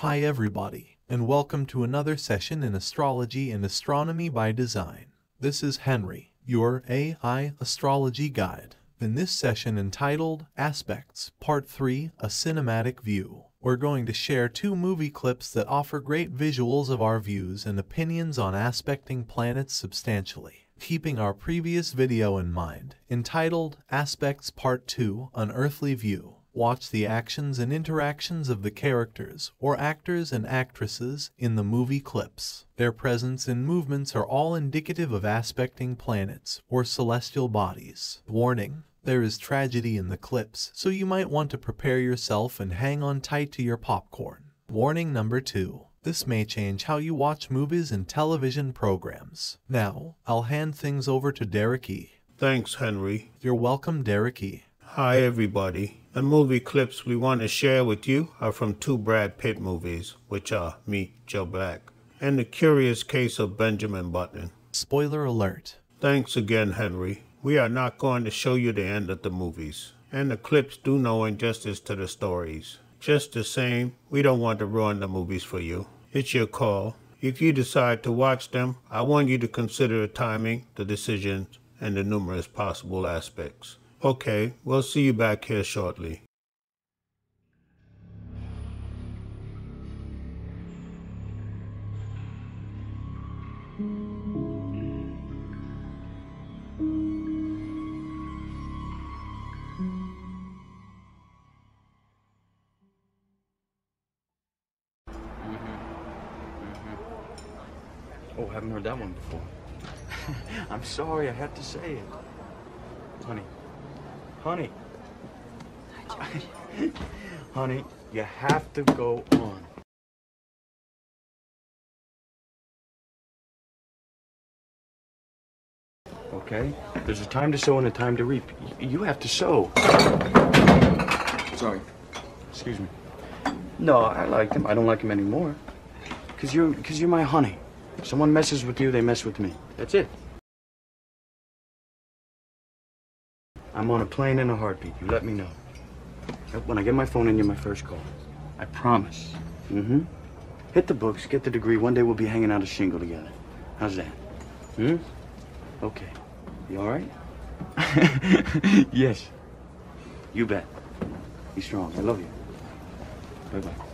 Hi, everybody, and welcome to another session in Astrology and Astronomy by Design. This is Henry, your AI Astrology Guide. In this session entitled Aspects, Part 3 A Cinematic View, we're going to share two movie clips that offer great visuals of our views and opinions on aspecting planets substantially. Keeping our previous video in mind, entitled Aspects Part 2 An Earthly View, watch the actions and interactions of the characters or actors and actresses in the movie clips. Their presence and movements are all indicative of aspecting planets or celestial bodies. Warning. There is tragedy in the clips, so you might want to prepare yourself and hang on tight to your popcorn. Warning number two. This may change how you watch movies and television programs. Now, I'll hand things over to Derek E. Thanks, Henry. You're welcome, Derek E. Hi, everybody. The movie clips we want to share with you are from two Brad Pitt movies, which are Meet Joe Black and The Curious Case of Benjamin Button. Spoiler alert. Thanks again, Henry. We are not going to show you the end of the movies, and the clips do no injustice to the stories. Just the same, we don't want to ruin the movies for you. It's your call. If you decide to watch them, I want you to consider the timing, the decisions, and the numerous possible aspects. Okay, we'll see you back here shortly. Mm-hmm. Mm-hmm. Oh, haven't heard that one before. I'm sorry, I had to say it. Honey. Honey. Honey, you have to go on. Okay? There's a time to sow and a time to reap. You have to sow. Sorry. Excuse me. No, I liked him. I don't like him anymore. Cause you're, cause you're my honey. If someone messes with you, they mess with me. That's it. I'm on a plane in a heartbeat. You let me know. When I get my phone in, you're my first call. I promise. Mm-hmm. Hit the books, get the degree. One day we'll be hanging out a shingle together. How's that? Hmm? Okay. You all right? yes. You bet. Be strong. I love you. Bye-bye.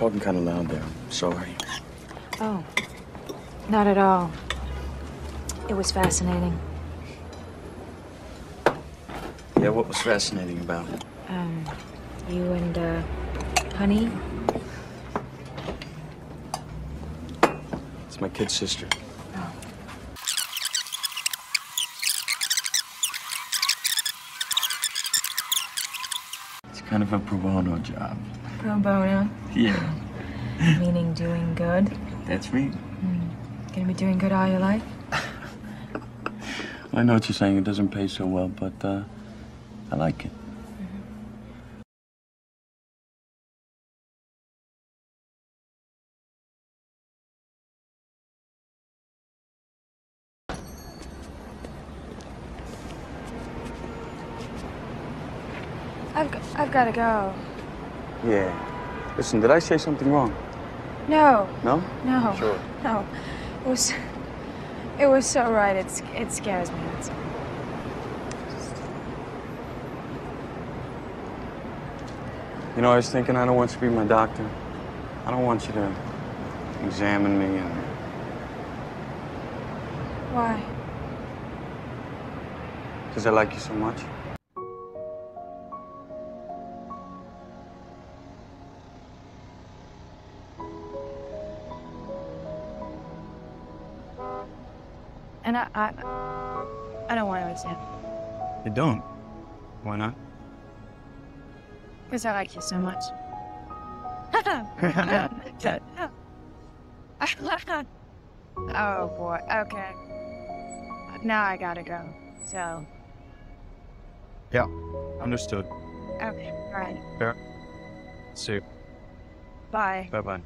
Talking kind of loud there. I'm sorry. Oh, not at all. It was fascinating. Yeah, what was fascinating about it? Um, you and, uh, Honey? It's my kid sister. It's kind of a pro bono job. Pro bono, Yeah, meaning doing good. that's me. Gonna be doing good all your life? I know what you're saying. It doesn't pay so well, but uh, I like it. I've, g- I've gotta go. Yeah. Listen, did I say something wrong? No, No? no. Sure. No. It was, it was so right. It's, it scares me. That's all. You know, I was thinking I don't want you to be my doctor. I don't want you to examine me and Why? because I like you so much. And I, I, I don't want to examine. You don't. Why not? Because I like you so much. Oh boy. Okay. Now I gotta go. So. Yeah, understood. Okay. All right. See you. Bye. Bye bye.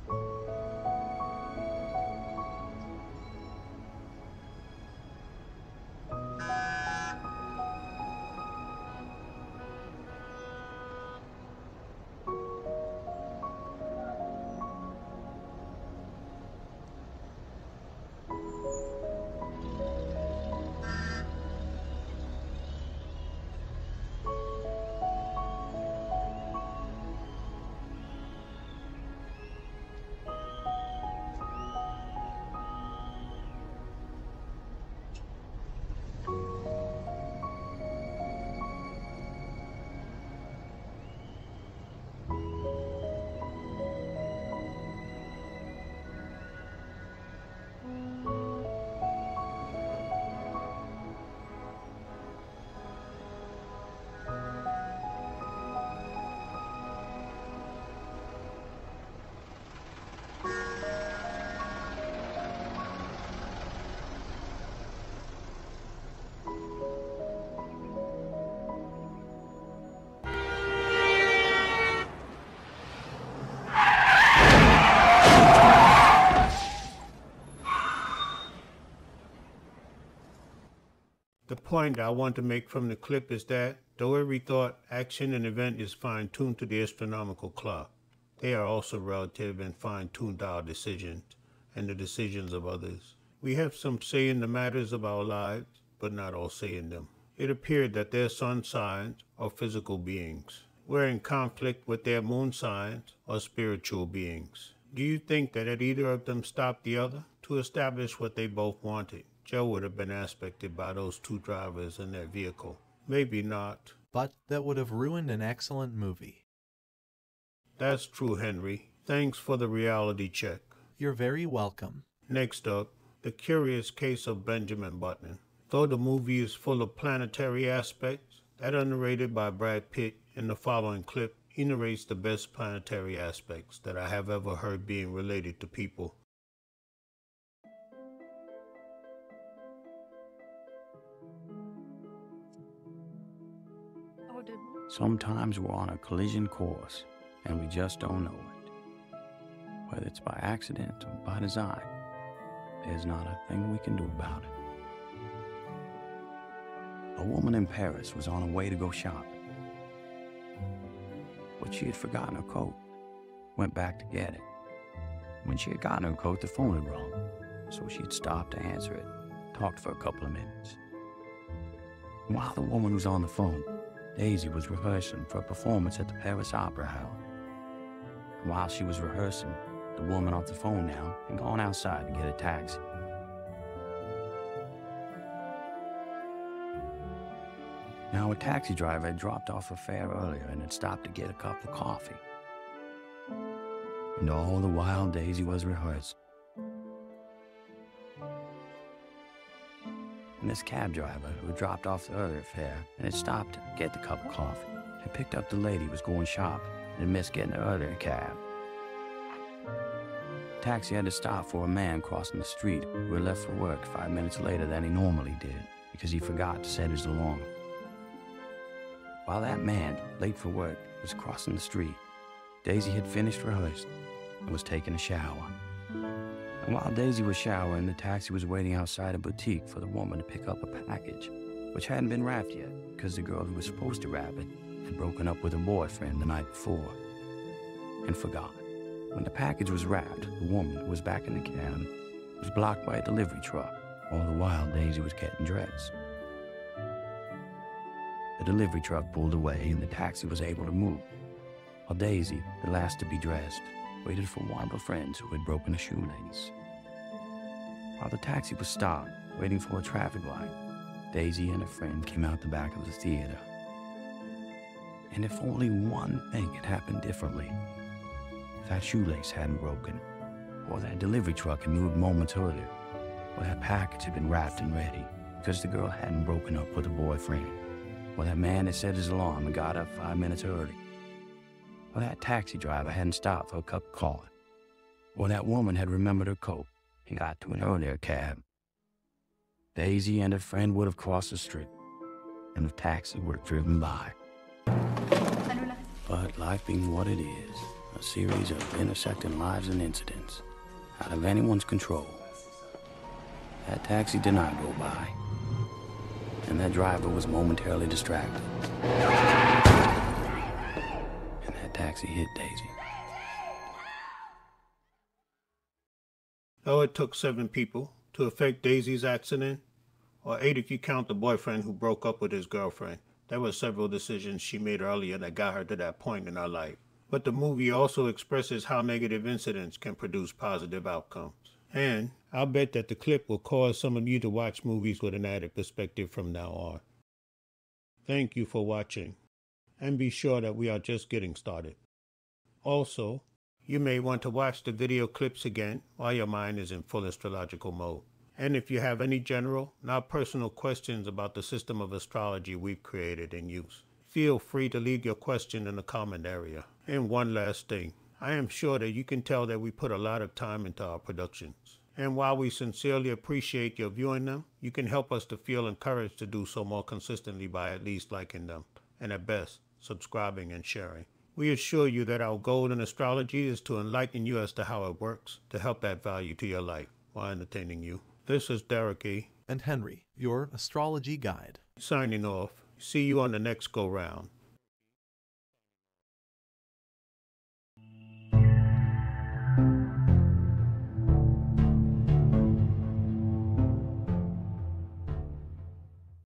Point I want to make from the clip is that, though every thought, action, and event is fine tuned to the astronomical clock, they are also relative and fine tuned to our decisions and the decisions of others. We have some say in the matters of our lives, but not all say in them. It appeared that their sun signs are physical beings. We're in conflict with their moon signs are spiritual beings. Do you think that either of them stopped the other to establish what they both wanted? Joe would have been aspected by those two drivers in their vehicle. Maybe not. But that would have ruined an excellent movie. That's true, Henry. Thanks for the reality check. You're very welcome. Next up, the curious case of Benjamin Button. Though the movie is full of planetary aspects, that underrated by Brad Pitt in the following clip, he narrates the best planetary aspects that I have ever heard being related to people. Sometimes we're on a collision course and we just don't know it. Whether it's by accident or by design, there's not a thing we can do about it. A woman in Paris was on her way to go shopping. But she had forgotten her coat. Went back to get it. When she had gotten her coat, the phone had rung, so she had stopped to answer it. Talked for a couple of minutes. While the woman was on the phone, Daisy was rehearsing for a performance at the Paris Opera House. While she was rehearsing, the woman off the phone now had gone outside to get a taxi. Now, a taxi driver had dropped off a fare earlier and had stopped to get a cup of coffee. And all the while, Daisy was rehearsing. And this cab driver, who dropped off the earlier fare and had stopped to get the cup of coffee, had picked up the lady who was going shopping and had missed getting the other cab. The taxi had to stop for a man crossing the street who had left for work five minutes later than he normally did because he forgot to set his alarm. While that man, late for work, was crossing the street, Daisy had finished rehearsing and was taking a shower. And while Daisy was showering, the taxi was waiting outside a boutique for the woman to pick up a package, which hadn't been wrapped yet because the girl who was supposed to wrap it had broken up with her boyfriend the night before and forgot. When the package was wrapped, the woman who was back in the cab was blocked by a delivery truck, all the while Daisy was getting dressed. The delivery truck pulled away and the taxi was able to move, while Daisy, the last to be dressed, waited for one of her friends who had broken a shoelace. While the taxi was stopped, waiting for a traffic light, Daisy and her friend came out the back of the theater. And if only one thing had happened differently, if that shoelace hadn't broken, or that delivery truck had moved moments earlier, or that package had been wrapped and ready because the girl hadn't broken up with her boyfriend, or that man had set his alarm and got up five minutes early, that taxi driver hadn't stopped for a cup of coffee, or that woman had remembered her coat he got to an earlier cab. Daisy and her friend would have crossed the street, and the taxi would have driven by. But life being what it is, a series of intersecting lives and incidents, out of anyone's control, that taxi did not go by, and that driver was momentarily distracted. Taxi hit Daisy. Though it took seven people to affect Daisy's accident, or eight if you count the boyfriend who broke up with his girlfriend. There were several decisions she made earlier that got her to that point in her life. But the movie also expresses how negative incidents can produce positive outcomes. And I'll bet that the clip will cause some of you to watch movies with an added perspective from now on. Thank you for watching, and be sure that we are just getting started. Also, you may want to watch the video clips again while your mind is in full astrological mode. And if you have any general, not personal questions about the system of astrology we've created and use, feel free to leave your question in the comment area. And one last thing, I am sure that you can tell that we put a lot of time into our productions. And while we sincerely appreciate your viewing them, you can help us to feel encouraged to do so more consistently by at least liking them, and at best, subscribing and sharing. We assure you that our goal in astrology is to enlighten you as to how it works, to help add value to your life while entertaining you. This is Derek E. and Henry, your astrology guide. signing off. See you on the next go round.